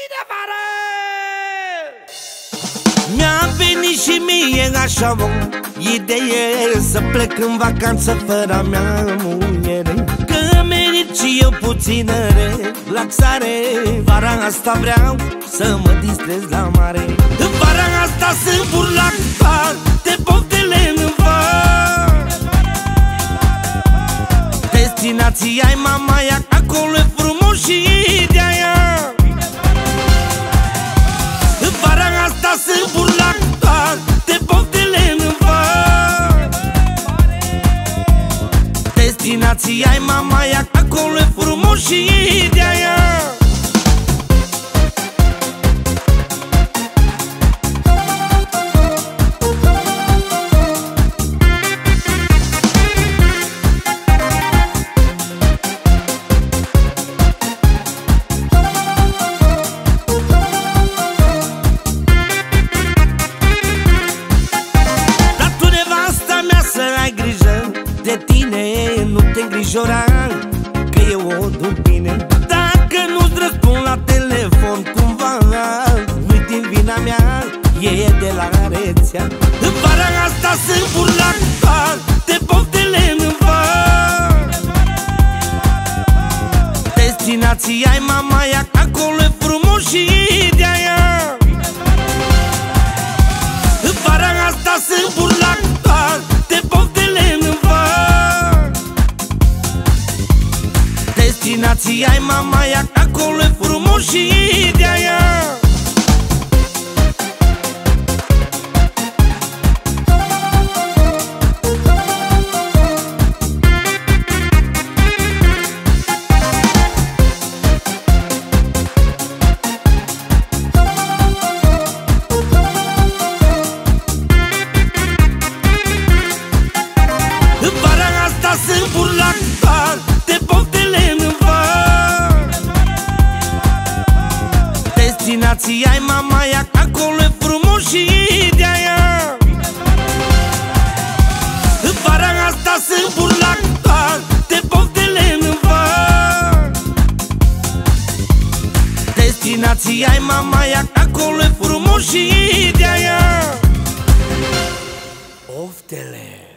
Bine afară! Mi-a venit și mie așa o idee Să plec în vacanță fără a mea muiere Că merit și eu puțină relaxare Vara asta vreau să mă distrez la mare. Vara asta sunt burlac de poftele în var. Destinația ai mama ia acolo e frumos și Destinația ai mama ia Acolo e frumos și de-aia îngrijora Că eu o duc bine. Dacă nu-ți răspund la telefon cumva Uite vina mea E de la rețea. În vara asta sunt burlac De poftele în var Destinația ai mama destinația ai mama ia Acolo e frumos și de-aia destinația ai mama ia Acolo e frumos și de-aia. În vara asta sunt burlac De poftele în var Destinația ai mama ia Acolo e frumos și de-aia. Poftele